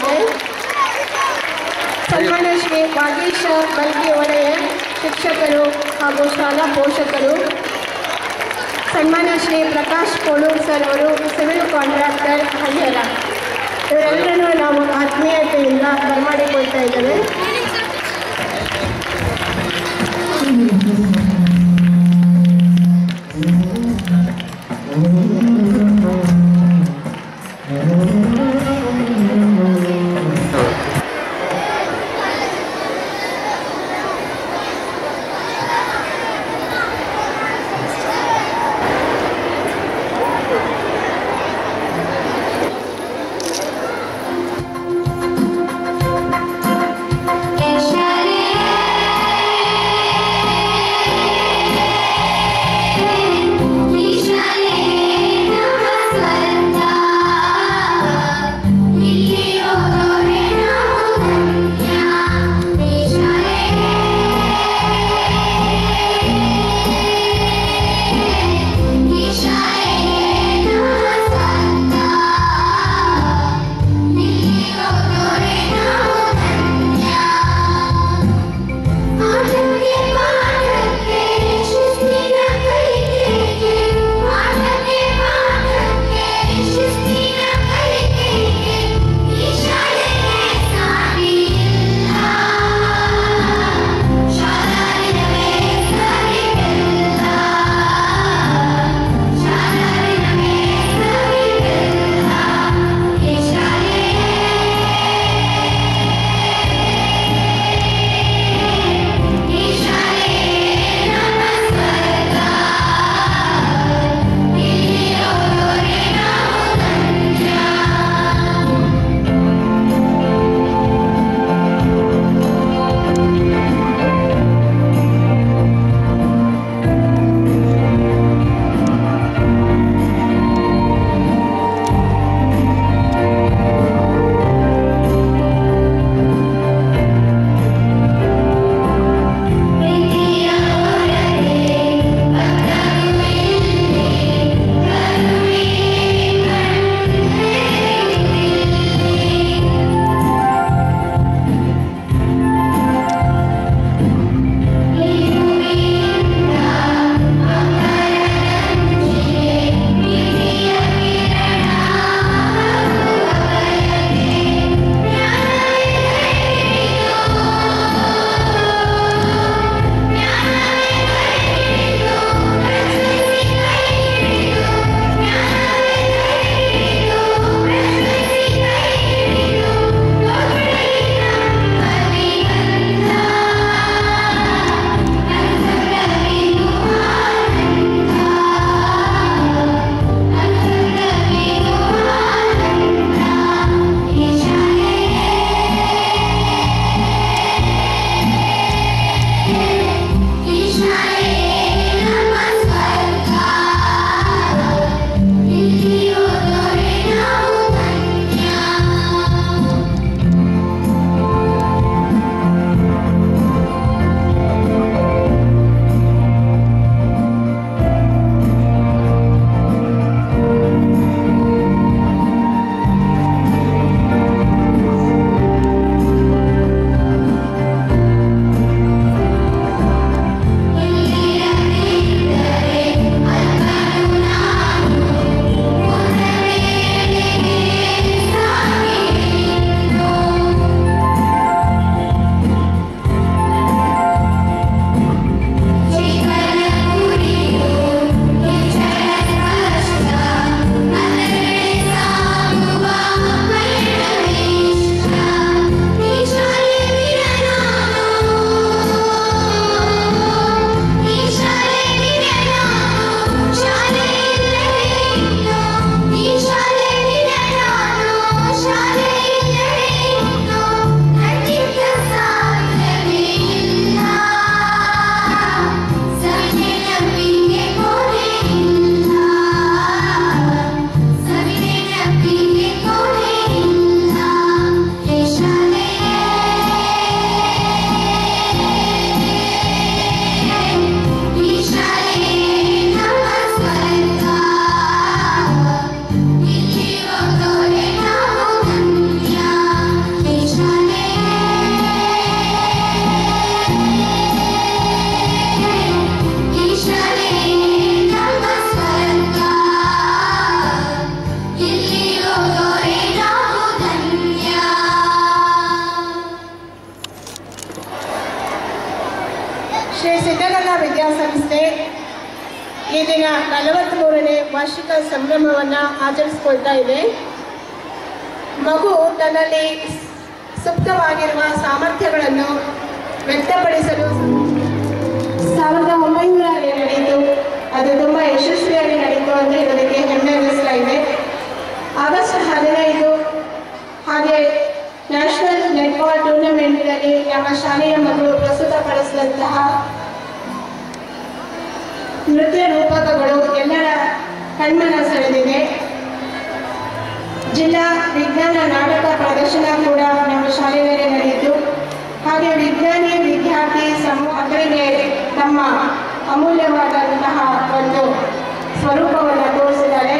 ಇದೆ ಸನ್ಮಾನ ಶ್ರೀ ಭಾಗೇಶ ಬಲ್ಗಿ ಒಡೆಯ ಶಿಕ್ಷಕರು ಹಾಗೂ ಶಾಲಾ ಪೋಷಕರು. ಸನ್ಮಾನ ಶ್ರೀ ಪ್ರಕಾಶ್ ಕೋಳೂರ್ ಸರ್ ಅವರು, ಸಿವಿಲ್ ಕಾಂಟ್ರಾಕ್ಟರ್ ಹರಿಹರ. ಇವರೆಲ್ಲರೂ ನಾವು ಆತ್ಮೀಯತೆಯಿಂದ ಬರಮಾಡಿಕೊಳ್ತಾ ಇದ್ದೇವೆ. ಆಚರಿಸಿಕೊಳ್ತಾ ಇದೆ. ಮಗು ತನ್ನಲ್ಲಿ ಸುಪ್ತವಾಗಿರುವ ಸಾಮರ್ಥ್ಯಗಳನ್ನು ವ್ಯಕ್ತಪಡಿಸಲು ಸಾವಿರದ ಒಂಬೈನೂರಲ್ಲಿ ನಡೆಯಿತು. ಅದು ತುಂಬ ಯಶಸ್ವಿಯಾಗಿ ನಡೆಯಿತು ಅಂತ ಇದಕ್ಕೆ ಹೆಮ್ಮೆ ಇದೆ. ಆಗಸ್ಟ್ ಹದಿನೈದು ಹಾಗೆ ನ್ಯಾಷನಲ್ ನೆಟ್ಬಾಲ್ ಟೂರ್ನಮೆಂಟ್ನಲ್ಲಿ ನಮ್ಮ ಶಾಲೆಯ ಮಗಳು ಪ್ರಸ್ತುತಪಡಿಸಿದಂತಹ ನೃತ್ಯ ರೂಪಕಗಳು ಎಲ್ಲರ ಕಣ್ಮನ ಸೆಳೆದಿದೆ ಜಿಲ್ಲಾ ವಿಜ್ಞಾನ ನಾಟಕ ಪ್ರದರ್ಶನ ಕೂಡ ನಮ್ಮ ಶಾಲೆಯಲ್ಲಿ ನಡೆಯಿತು. ಹಾಗೆ ವಿಜ್ಞಾನಿ ವಿದ್ಯಾರ್ಥಿ ಸಮೂಹಗಳಿಗೆ ತಮ್ಮ ಅಮೂಲ್ಯವಾದಂತಹ ಒಂದು ಸ್ವರೂಪವನ್ನು ತೋರಿಸಿದ್ದಾರೆ.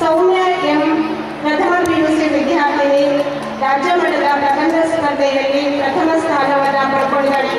ಸೌಮ್ಯ ಎಂ ಪ್ರಥಮ ಪಿ ಯು ಸಿ ವಿದ್ಯಾರ್ಥಿನಿ, ರಾಜ್ಯ ಮಟ್ಟದ ಪ್ರಬಂಧ ಸ್ಪರ್ಧೆಯಲ್ಲಿ ಪ್ರಥಮ ಸ್ಥಾನವನ್ನು ಪಡ್ಕೊಂಡಿದ್ದಾರೆ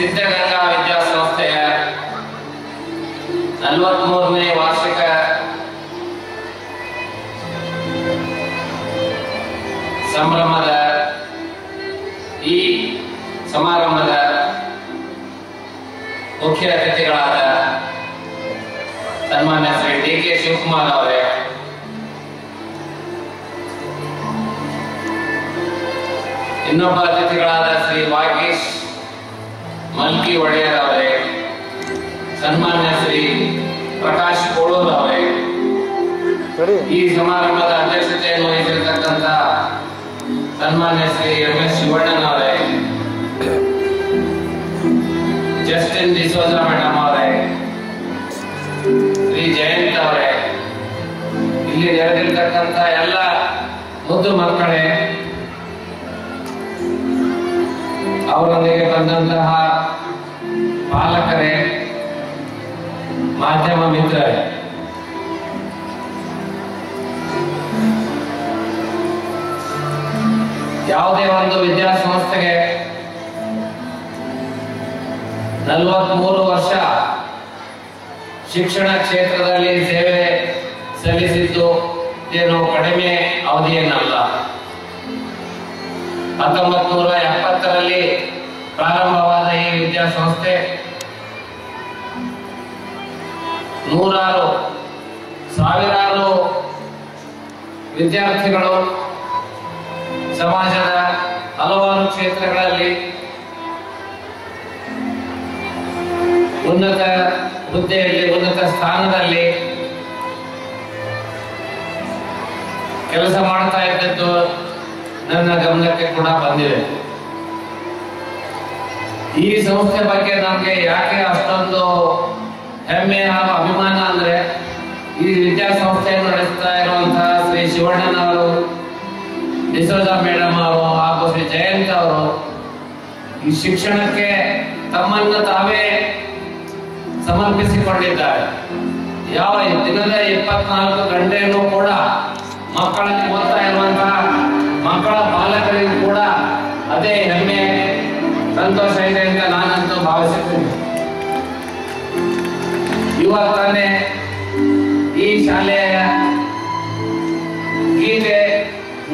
ಸಿದ್ಧಗಂಗಾ ವಿದ್ಯಾಸಂಸ್ಥೆಯ ನಲವತ್ಮೂರನೇ ವಾರ್ಷಿಕ ಸಂಭ್ರಮದ ಈ ಸಮಾರಂಭದ ಮುಖ್ಯ ಅತಿಥಿಗಳಾದ ಸನ್ಮಾನ್ಯ ಶ್ರೀ ಡಿ ಕೆ ಶಿವಕುಮಾರ್ ಅವರೇ. ಇನ್ನೊಬ್ಬ ಅತಿಥಿಗಳಾದ ಶ್ರೀ ವಾಗೀಶ್ ಮಲ್ಕಿ ಒಡೆಯರ್ ಅವರೇ ಸನ್ಮಾನ್ಯ ಶ್ರೀ ಪ್ರಕಾಶ್ ಕೋಳೂರ್ ಅವರೇ ಈ ಸಮಾರಂಭದ ಅಧ್ಯಕ್ಷತೆಯನ್ನು ವಹಿಸಿರ್ತಕ್ಕಂಥ ಸನ್ಮಾನ್ಯ ಶ್ರೀ ಎಂ ಎಸ್ ಶಿವಣ್ಣನ್ ಅವರೇ ಜಸ್ಟಿನ್ ಡಿಸೋಜ ಮೇಡಮ್ ಅವರೇ ಶ್ರೀ ಜಯಂತ್ ಅವರೇ ಇಲ್ಲಿ ನೆರೆದಿರ್ತಕ್ಕಂಥ ಎಲ್ಲ ಮುದ್ದು ಮಕ್ಕಳೇ ಅವರೊಂದಿಗೆ ಬಂದಂತಹ ಪಾಲಕರೇ, ಮಾಧ್ಯಮ ಮಿತ್ರರೇ, ಯಾವುದೇ ಒಂದು ವಿದ್ಯಾಸಂಸ್ಥೆಗೆ ನಲವತ್ಮೂರು ವರ್ಷ ಶಿಕ್ಷಣ ಕ್ಷೇತ್ರದಲ್ಲಿ ಸೇವೆ ಸಲ್ಲಿಸಿದ್ದು ಏನು ಕಡಿಮೆ ಅವಧಿಯೇನಲ್ಲ. ಹತ್ತೊಂಬತ್ ನೂರ ಎಪ್ಪತ್ತರಲ್ಲಿ ಪ್ರಾರಂಭವಾದ ಈ ವಿದ್ಯಾಸಂಸ್ಥೆ ನೂರಾರು, ಸಾವಿರಾರು ವಿದ್ಯಾರ್ಥಿಗಳು ಸಮಾಜದ ಹಲವಾರು ಕ್ಷೇತ್ರಗಳಲ್ಲಿ ಉನ್ನತ ಹುದ್ದೆಯಲ್ಲಿ, ಉನ್ನತ ಸ್ಥಾನದಲ್ಲಿ ಕೆಲಸ ಮಾಡ್ತಾ ಇದ್ದದ್ದು ನನ್ನ ಗಮನಕ್ಕೆ ಕೂಡ ಬಂದಿದೆ. ಈ ಸಂಸ್ಥೆ ಬಗ್ಗೆ ನಮಗೆ ಯಾಕೆ ಅಷ್ಟೊಂದು ಹೆಮ್ಮೆ ಹಾಗೂ ಅಭಿಮಾನ ಅಂದ್ರೆ, ಈ ವಿದ್ಯಾಸಂಸ್ಥೆಯನ್ನು ನಡೆಸ್ತಾ ಇರುವಂತಹ ಶ್ರೀ ಶಿವಣ್ಣನವರು ಡಿಸೋಜ ಮೇಡಮ್ ಅವರು ಹಾಗೂ ಶ್ರೀ ಜಯಂತ ಅವರು, ಈ ಶಿಕ್ಷಣಕ್ಕೆ ತಮ್ಮನ್ನು ತಾವೇ ಸಮರ್ಪಿಸಿಕೊಂಡಿದ್ದಾರೆ. ಯಾವ ದಿನದ ಇಪ್ಪತ್ನಾಲ್ಕು ಗಂಟೆಯನ್ನು ಕೂಡ ಮಕ್ಕಳಲ್ಲಿ ಓದ್ತಾ ಇರುವಂತಹ ಮಕ್ಕಳ ಪಾಲಕರಿಗೂ ಕೂಡ ಅದೇ ಹೆಮ್ಮೆ, ಸಂತೋಷ ಇದೆ ಅಂತ ನಾನಂತೂ ಭಾವಿಸುತ್ತೇನೆ. ಇವತ್ತಾನೆ ಈ ಶಾಲೆಯ ಗೀತೆ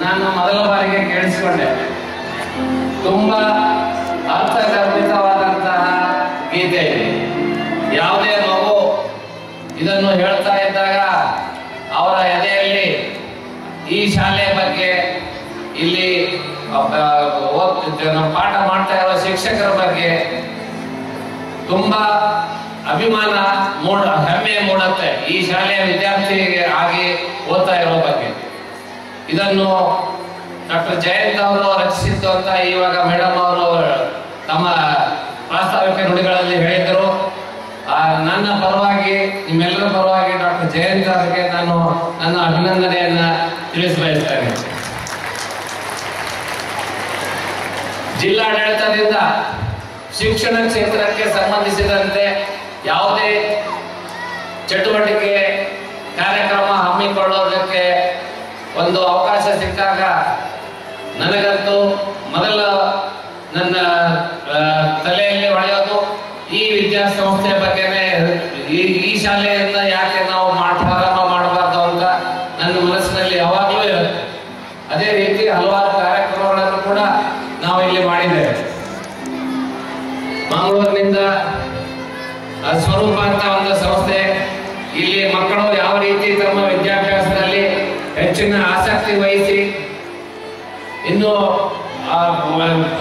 ನಾನು ಮೊದಲ ಬಾರಿಗೆ ಕೇಳಿಸಿಕೊಂಡೆ. ತುಂಬಾ ಅರ್ಥಗರ್ಭಿತವಾದಂತಹ ಗೀತೆ ಇದೆ. ಯಾವುದೇ ಮಗು ಇದನ್ನು ಹೇಳ್ತಾ ಇದ್ದಾಗ ಅವರ ಎದೆಯಲ್ಲಿ ಈ ಶಾಲೆಯ ಬಗ್ಗೆ ಓದ್- ನಾವು ಪಾಠ ಮಾಡ್ತಾ ಇರೋ ಶಿಕ್ಷಕರ ಬಗ್ಗೆ ತುಂಬಾ ಅಭಿಮಾನ ಮೂಡ, ಹೆಮ್ಮೆ ಮೂಡುತ್ತೆ. ಈ ಶಾಲೆಯ ವಿದ್ಯಾರ್ಥಿಗೆ ಆಗಿ ಓದ್ತಾ ಇರೋ ಬಗ್ಗೆ. ಇದನ್ನು ಡಾಕ್ಟರ್ ಜಯಂತ್ ಅವರು ರಚಿಸಿದ್ದು ಅಂತ ಇವಾಗ ಮೇಡಮ್ ಅವರು ತಮ್ಮ ಪ್ರಾಸ್ತಾವಿಕ ನುಡಿಗಳಲ್ಲಿ ಹೇಳಿದರು ನನ್ನ ಪರವಾಗಿ, ನಿಮ್ಮೆಲ್ಲರ ಪರವಾಗಿ ಡಾಕ್ಟರ್ ಜಯಂತ್ ಅವರಿಗೆ ನಾನು ನನ್ನ ಅಭಿನಂದನೆಯನ್ನ ತಿಳಿಸಬಯಸ್ತೇನೆ ಜಿಲ್ಲಾಡಳಿತದಿಂದ ಶಿಕ್ಷಣ ಕ್ಷೇತ್ರಕ್ಕೆ ಸಂಬಂಧಿಸಿದಂತೆ ಯಾವುದೇ ಚಟುವಟಿಕೆ ಕಾರ್ಯಕ್ರಮ ಹಮ್ಮಿಕೊಳ್ಳೋದಕ್ಕೆ ಒಂದು ಅವಕಾಶ ಸಿಕ್ಕಾಗ ನನಗಂತೂ ಮೊದಲ ನನ್ನ ತಲೆಯಲ್ಲಿ ಹೊಳೆಯೋದು ಈ ವಿದ್ಯಾಸಂಸ್ಥೆಯ ಬಗ್ಗೆನೇ ಈ ಈ ಆ,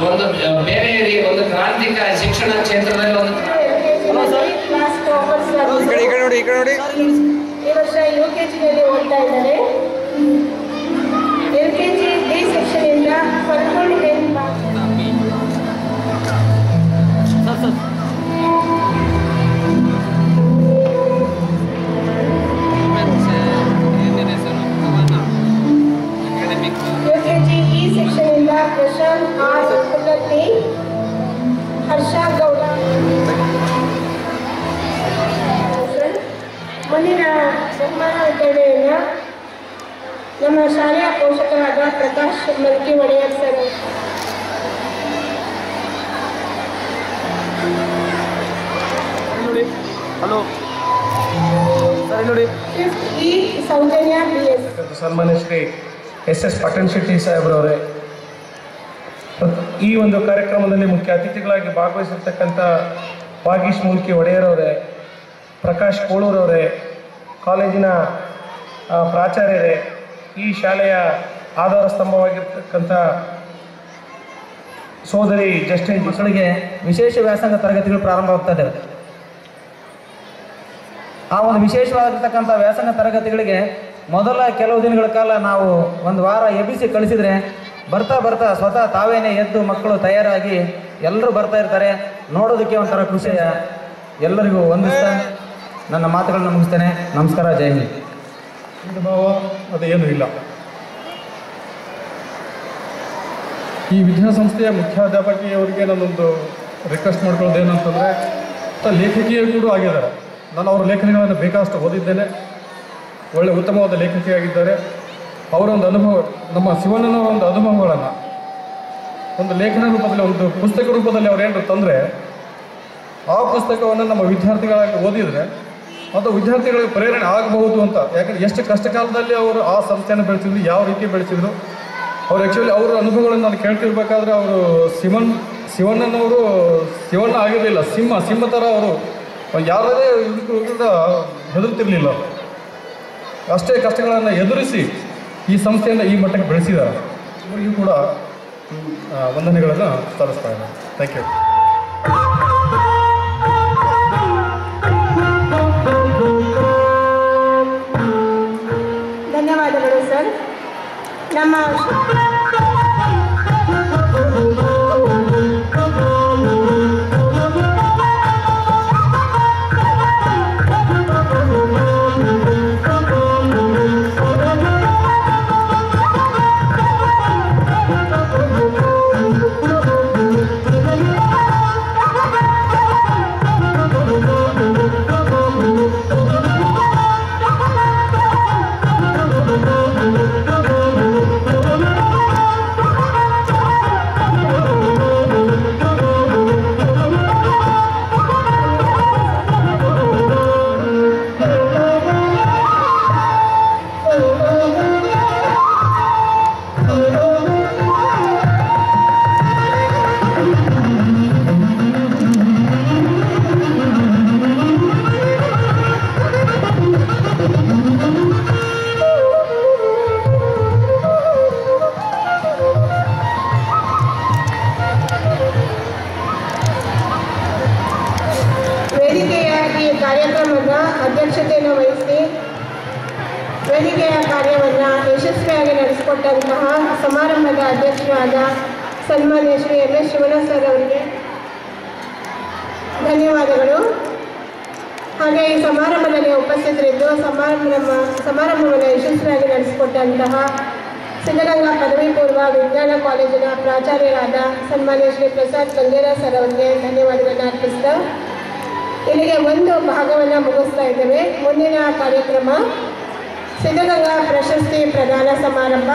ಒಂದು ಬೇರೆ ಒಂದು ಕ್ರಾಂತಿಕ ಶಿಕ್ಷಣ ಕ್ಷೇತ್ರದಲ್ಲಿ ಒಂದು ನೋಡಿ ಈ ನೋಡಿ. ಈ ವರ್ಷ ಯು ಕೆ ಜಿನಲ್ಲಿ ಓದ್ತಾ ಇದ್ದಾರೆ. L K G D section ಇಂದ ಪೋಷಕರಾದ ಪ್ರಕಾಶ್ ಮಲ್ಕಿ ಒಡೆಯರ್ ಸರ್. ಹಲೋ. ಸನ್ಮಾನ್ಯ ಶ್ರೀ ಎಸ್ ಎಸ್ ಪಟನ್ ಶೆಟ್ಟಿ ಸಾಹೇಬ್ರವರೇ ಈ ಒಂದು ಕಾರ್ಯಕ್ರಮದಲ್ಲಿ ಮುಖ್ಯ ಅತಿಥಿಗಳಾಗಿ ಭಾಗವಹಿಸಿರ್ತಕ್ಕಂಥ ವಾಗೀಶ್ ಮೂಲ್ಕಿ ಒಡೆಯರವರೇ ಪ್ರಕಾಶ್ ಕೋಳೂರವರೇ ಕಾಲೇಜಿನ ಪ್ರಾಚಾರ್ಯರೇ ಈ ಶಾಲೆಯ ಆಧಾರ ಸ್ತಂಭವಾಗಿರ್ತಕ್ಕಂಥ ಸೋದರಿ ಜಸ್ಟಿನ್ ಮಕ್ಕಳಿಗೆ ವಿಶೇಷ ವ್ಯಾಸಂಗ ತರಗತಿಗಳು ಪ್ರಾರಂಭವಾಗ್ತಾ ಇದ್ದಾವೆ. ಆ ಒಂದು ವಿಶೇಷವಾಗಿರ್ತಕ್ಕಂಥ ವ್ಯಾಸಂಗ ತರಗತಿಗಳಿಗೆ ಮೊದಲ ಕೆಲವು ದಿನಗಳ ಕಾಲ ನಾವು ಒಂದು ವಾರ ಎಬ್ಬಿಸಿ ಕಳಿಸಿದರೆ ಬರ್ತಾ ಬರ್ತಾ ಸ್ವತಃ ತಾವೇನೆ ಎದ್ದು ಮಕ್ಕಳು ತಯಾರಾಗಿ ಎಲ್ಲರೂ ಬರ್ತಾ ಇರ್ತಾರೆ. ನೋಡೋದಕ್ಕೆ ಒಂಥರ ಖುಷಿಯ ಎಲ್ಲರಿಗೂ ವಂದಿಸ್ತಾ ನನ್ನ ಮಾತುಗಳನ್ನ ಮುಗಿಸ್ತೇನೆ. ನಮಸ್ಕಾರ, ಜೈ ಹಿಂದ್. ಭಾವ ಅದೇನೂ ಇಲ್ಲ. ಈ ವಿದ್ಯಾಸಂಸ್ಥೆಯ ಮುಖ್ಯಾಧ್ಯಾಪಕಿಯವರಿಗೆ ನಾನೊಂದು ರಿಕ್ವೆಸ್ಟ್ ಮಾಡ್ಕೊಳ್ಳೋದು ಏನಂತಂದರೆ ತ ಲೇಖಕಿಯರು ಕೂಡ ಆಗಿದ್ದಾರೆ. ನಾನು ಅವರ ಲೇಖನಗಳನ್ನು ಬೇಕಾದಷ್ಟು ಓದಿದ್ದೇನೆ. ಒಳ್ಳೆ ಉತ್ತಮವಾದ ಲೇಖಕಿಯಾಗಿದ್ದಾರೆ ಅವರೊಂದು ಅನುಭವ, ನಮ್ಮ ಶಿವಣ್ಣನ ಒಂದು ಅನುಭವಗಳನ್ನು. ಒಂದು ಲೇಖನ ರೂಪದಲ್ಲಿ, ಒಂದು ಪುಸ್ತಕ ರೂಪದಲ್ಲಿ ಅವ್ರು ಏನಾದ್ರು ತಂದರೆ, ಆ ಪುಸ್ತಕವನ್ನು ನಮ್ಮ ವಿದ್ಯಾರ್ಥಿಗಳಾಗಿ ಓದಿದರೆ ಅದು ವಿದ್ಯಾರ್ಥಿಗಳಿಗೆ ಪ್ರೇರಣೆ ಆಗಬಹುದು ಅಂತ. ಯಾಕಂದ್ರೆ ಎಷ್ಟು ಕಷ್ಟ ಕಾಲದಲ್ಲಿ ಅವರು ಆ ಸಂಸ್ಥೆಯನ್ನು ಬೆಳೆಸಿದ್ರು, ಯಾವ ರೀತಿ ಬೆಳೆಸಿದ್ರು, ಅವ್ರು ಆ್ಯಕ್ಚುಲಿ ಅವರ ಅನುಭವಗಳನ್ನು ನಾನು ಕೇಳ್ತಿರ್ಬೇಕಾದ್ರೆ ಅವರು ಶಿವನ್ ಶಿವಣ್ಣನವರು ಶಿವಣ್ಣ ಆಗಿರಲಿಲ್ಲ ಸಿಂಹ ಸಿಂಹ ಥರ ಅವರು, ಯಾರದೇ ಇದಕ್ಕಿಂತ ಹೆದರ್ತಿರ್ಲಿಲ್ಲ ಅಷ್ಟೇ ಕಷ್ಟಗಳನ್ನು ಎದುರಿಸಿ ಈ ಸಂಸ್ಥೆಯನ್ನು ಈ ಮಟ್ಟಕ್ಕೆ ಬೆಳೆಸಿದ್ದಾರೆ. ಅವರಿಗೂ ಕೂಡ ವಂದನೆಗಳನ್ನು ಸಲ್ಲಿಸ್ತಾ ಇದ್ದಾರೆ. ಥ್ಯಾಂಕ್ ಯು ನಮ್ಮ ಈ ಹಾಗೆ ಈ ಸಮಾರಂಭದಲ್ಲಿ ಉಪಸ್ಥಿತರಿದ್ದು ಸಮಾರಂಭ, ಸಮಾರಂಭವನ್ನು ಯಶಸ್ವಿಯಾಗಿ ನಡೆಸಿಕೊಟ್ಟಂತಹ ಸಿದ್ಧಗಂಗಾ ಪದವಿ ಪೂರ್ವ ವಿಜ್ಞಾನ ಕಾಲೇಜಿನ ಪ್ರಾಚಾರ್ಯರಾದ ಸನ್ಮಾನ್ಯ ಶ್ರೀ ಪ್ರಸಾದ್ ಗಂಗೇರ ಸರ್ ಅವರಿಗೆ ಧನ್ಯವಾದಗಳನ್ನು ಅರ್ಪಿಸ್ತಾ, ಇಲ್ಲಿಗೆ ಒಂದು ಭಾಗವನ್ನು ಮುಗಿಸ್ತಾ ಇದ್ದೇವೆ. ಮುಂದಿನ ಕಾರ್ಯಕ್ರಮ ಸಿದ್ಧಗಂಗಾ ಪ್ರಶಸ್ತಿ ಪ್ರದಾನ ಸಮಾರಂಭ.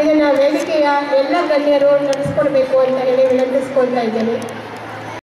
ಇದನ್ನು ವೇದಿಕೆಯ ಎಲ್ಲ ಗಣ್ಯರು ನಡೆಸ್ಕೊಡ್ಬೇಕು ಅಂತ ಹೇಳಿ ವಿನಂತಿಸ್ಕೊಳ್ತಾ ಇದ್ದೇನೆ